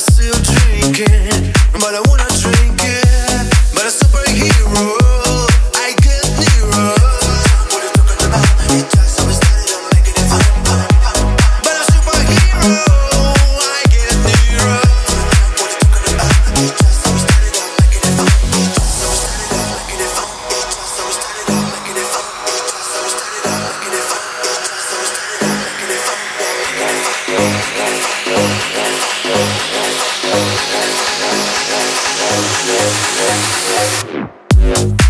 still drinking, but I wanna Thank